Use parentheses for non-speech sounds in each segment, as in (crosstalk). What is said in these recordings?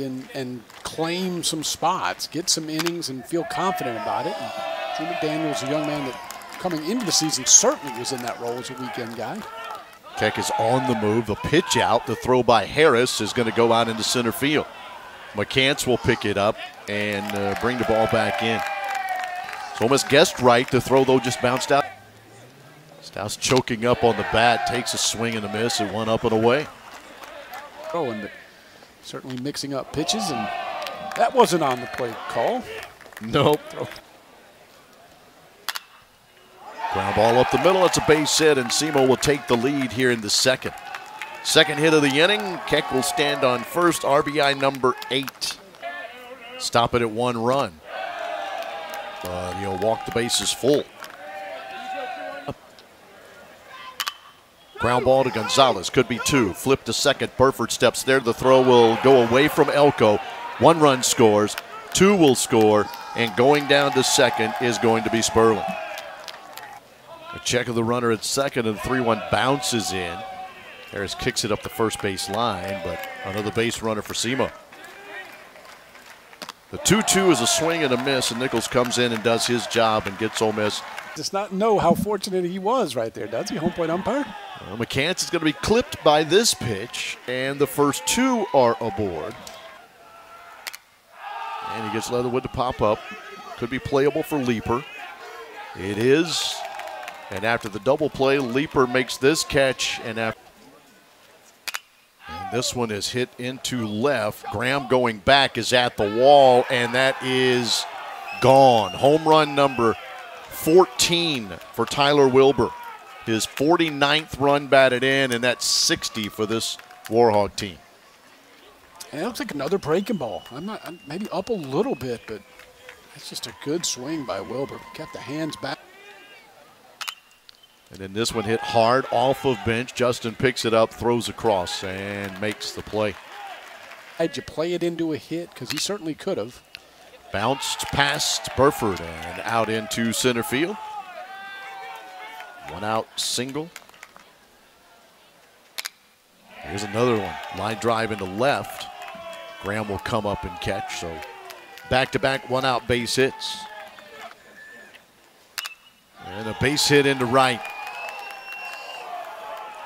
and, and claim some spots, get some innings, and feel confident about it. And Drew McDaniel's a young man that coming into the season certainly was in that role as a weekend guy. Keck is on the move. The pitch out, the throw by Harris is going to go out into center field. McCants will pick it up and uh, bring the ball back in. It's almost guessed right. The throw, though, just bounced out. Stouse choking up on the bat, takes a swing and a miss, and one up and away. Oh, and certainly mixing up pitches, and that wasn't on the play call. Nope. Ground ball up the middle. It's a base hit, and SEMO will take the lead here in the second. Second hit of the inning. Keck will stand on first. RBI number eight. Stop it at one run. But he'll walk the bases full. Ground ball to Gonzalez. Could be two. Flip to second. Burford steps there. The throw will go away from Elko. One run scores. Two will score. And going down to second is going to be Sperling. A check of the runner at second, and the 3 1 bounces in. Harris kicks it up the first base line, but another base runner for SEMO. The 2 2 is a swing and a miss, and Nichols comes in and does his job and gets Ole Miss. Does not know how fortunate he was right there, does he? Home plate umpire? Well, McCants is going to be clipped by this pitch, and the first two are aboard. And he gets Leatherwood to pop up. Could be playable for Leaper. It is. And after the double play, Leaper makes this catch, and after. And this one is hit into left. Graham going back is at the wall, and that is gone. Home run number 14 for Tyler Wilbur. His 49th run batted in, and that's 60 for this Warhawk team. And it looks like another breaking ball. I'm not I'm maybe up a little bit, but that's just a good swing by Wilbur. Kept the hands back. And then this one hit hard off of bench. Justin picks it up, throws across, and makes the play. Had you play it into a hit? Because he certainly could have. Bounced past Burford and out into center field. One out single. Here's another one. Line drive into left. Graham will come up and catch. So back to back one out base hits. And a base hit into right.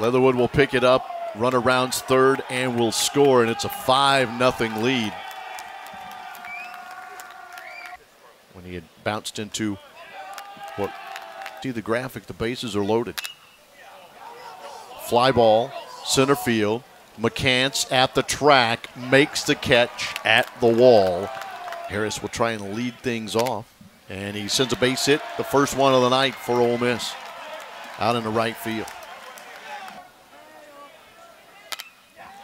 Leatherwood will pick it up, run around third, and will score, and it's a 5 0 lead. When he had bounced into see the graphic, the bases are loaded. Fly ball, center field. McCants at the track makes the catch at the wall. Harris will try and lead things off. And he sends a base hit, the first one of the night for Ole Miss, out in the right field.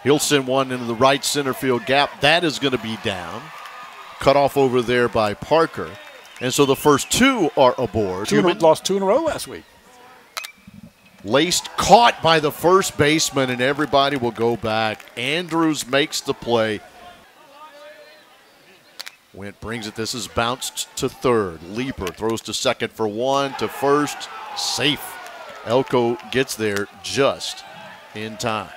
He'll send one into the right center field gap. That is going to be down. Cut off over there by Parker. And so the first two are aboard. Two lost two in a row last week. Laced, caught by the first baseman, and everybody will go back. Andrews makes the play. Went brings it. This is bounced to third. Leaper throws to second for one, to first. Safe. Elko gets there just in time.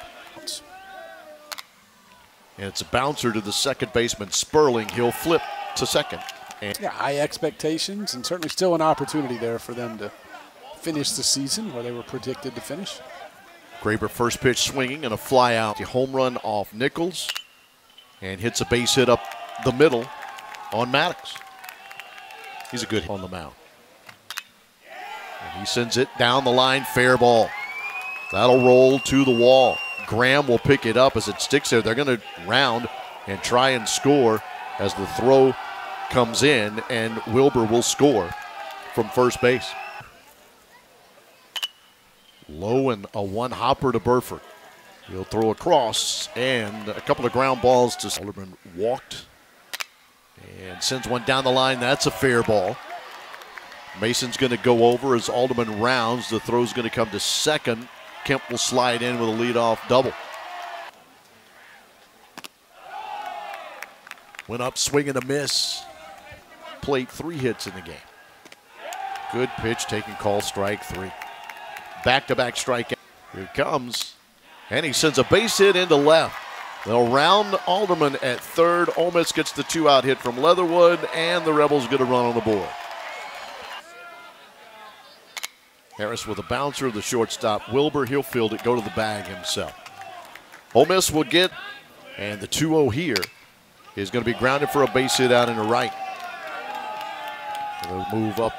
And it's a bouncer to the second baseman, Sperling. He'll flip to second. And yeah, high expectations, and certainly still an opportunity there for them to finish the season where they were predicted to finish. Graber first pitch swinging and a fly out. A home run off Nichols and hits a base hit up the middle on Maddox. He's a good hit on the mound. And he sends it down the line, fair ball. That'll roll to the wall. Graham will pick it up as it sticks there. They're going to round and try and score as the throw comes in, and Wilbur will score from first base. Low and a one hopper to Burford. He'll throw across and a couple of ground balls to Alderman walked and sends one down the line. That's a fair ball. Mason's going to go over as Alderman rounds. The throw's going to come to second. Kemp will slide in with a leadoff double. Went up swinging a miss. Played three hits in the game. Good pitch, taking call strike three. Back to back strikeout. Here comes. And he sends a base hit into left. They'll round Alderman at third. Ole Miss gets the two out hit from Leatherwood, and the Rebels get a run on the board. Harris with a bouncer, of the shortstop Wilbur. He'll field it, go to the bag himself. Ole Miss will get, and the 2 0 here is going to be grounded for a base hit out in the right. He'll move up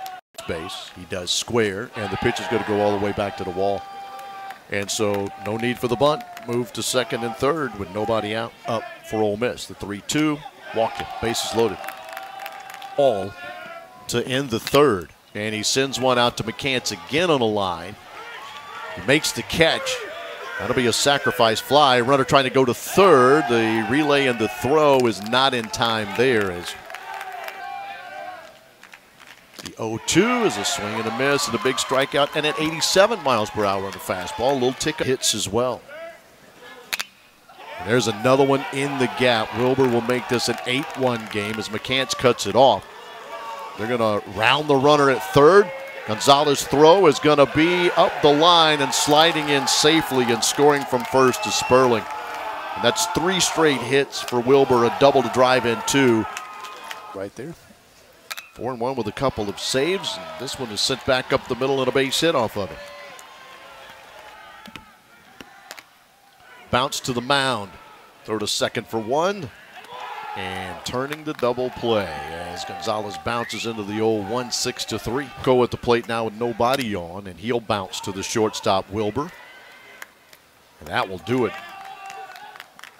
base. He does square, and the pitch is going to go all the way back to the wall. And so, no need for the bunt. Move to second and third with nobody out. Up for Ole Miss. The 3 2. Walked it. Bases loaded. All to end the third. And he sends one out to McCants again on the line. He makes the catch. That'll be a sacrifice fly. Runner trying to go to third. The relay and the throw is not in time there as 0-2 is a swing and a miss and a big strikeout. And at 87 miles per hour on the fastball, a little tick hits as well. There's another one in the gap. Wilbur will make this an 8-1 game as McCants cuts it off. They're going to round the runner at third. Gonzalez throw is going to be up the line and sliding in safely and scoring from first to Sperling. And that's three straight hits for Wilbur, a double to drive in two. Right there. Four and one with a couple of saves. And this one is sent back up the middle and a base hit off of it. Bounce to the mound. Throw to second for one. And turning the double play as Gonzalez bounces into the old 1 6 to 3. Go at the plate now with nobody on, and he'll bounce to the shortstop Wilbur. And that will do it.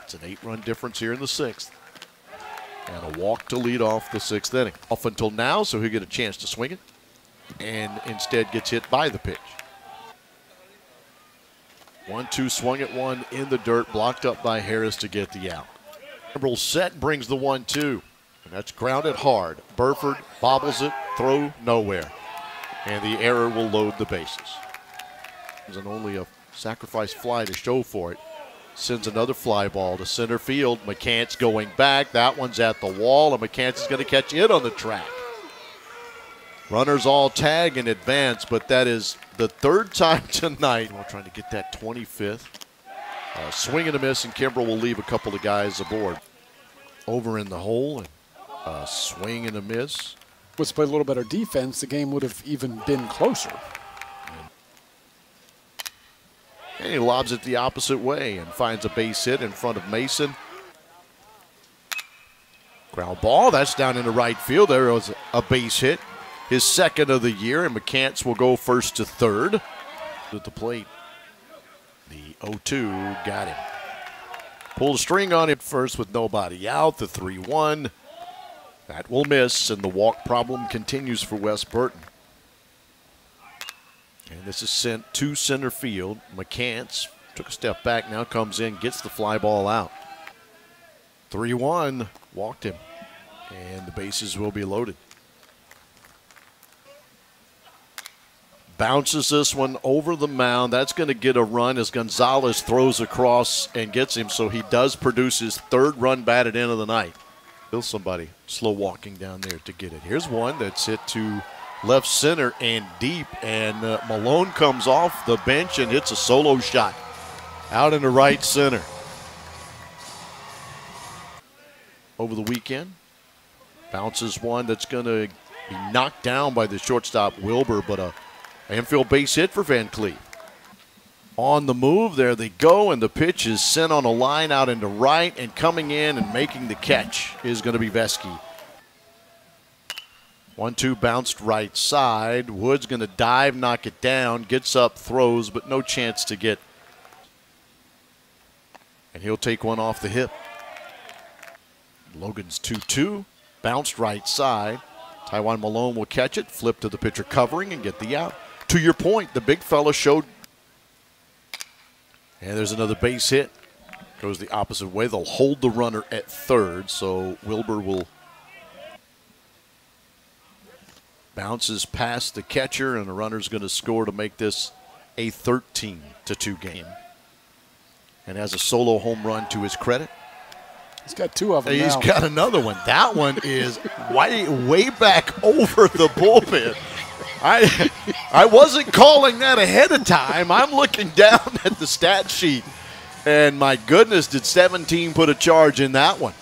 It's an eight run difference here in the sixth and a walk to lead off the sixth inning. Off until now, so he'll get a chance to swing it, and instead gets hit by the pitch. One two swung at one in the dirt, blocked up by Harris to get the out. Kimbrel set brings the one two, and that's grounded hard. Burford bobbles it, throw nowhere, and the error will load the bases. There's only a sacrifice fly to show for it sends another fly ball to center field. McCants going back. That one's at the wall, and McCants is going to catch it on the track. Runners all tag in advance, but that is the third time (laughs) tonight. We're trying to get that 25th. Uh, swing and a miss, and Kimbrel will leave a couple of guys aboard. Over in the hole, and uh, swing and a miss. Was played a little better defense, the game would have even been closer. And he lobs it the opposite way and finds a base hit in front of Mason. Ground ball, that's down in the right field. There was a base hit, his second of the year, and McCants will go first to third. At the plate, the 0 2 got him. Pulled a string on it first with nobody out. The 3 1. That will miss, and the walk problem continues for West Burton. And this is sent to center field. McCants took a step back, now comes in, gets the fly ball out. 3 1, walked him, and the bases will be loaded. Bounces this one over the mound. That's going to get a run as Gonzalez throws across and gets him, so he does produce his third run batted in of the night. Still somebody slow walking down there to get it. Here's one that's hit to left center and deep. And uh, Malone comes off the bench and hits a solo shot out in the right center. Over the weekend, bounces one that's going to be knocked down by the shortstop Wilbur, but a infield base hit for Van Cleve. On the move, there they go, and the pitch is sent on a line out into right, and coming in and making the catch is going to be Vesky. One two bounced right side. Wood's going to dive, knock it down, gets up, throws, but no chance to get. And he'll take one off the hip. Logan's 2 2, bounced right side. Taiwan Malone will catch it, flip to the pitcher covering, and get the out. To your point, the big fella showed. And there's another base hit. Goes the opposite way. They'll hold the runner at third, so Wilbur will bounces past the catcher, and the runner's going to score to make this a 13 to 2 game. And has a solo home run to his credit. He's got two of them. He's now. got another one. That one is way way back (laughs) over the bullpen. I I wasn't calling that ahead of time. I'm looking down at the stat sheet, And my goodness, did 17 put a charge in that one?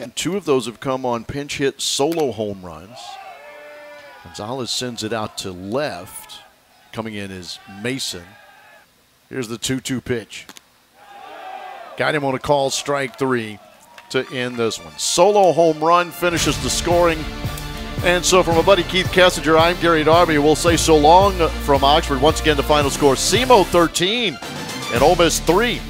And two of those have come on pinch hit solo home runs. Gonzalez sends it out to left. Coming in is Mason. Here's the 2 2 pitch. Got him on a call, strike three to end this one. Solo home run finishes the scoring. And so, from my buddy Keith Kessinger, I'm Gary Darby. We'll say so long from Oxford. Once again, the final score: SEMO 13 and Ole Miss 3.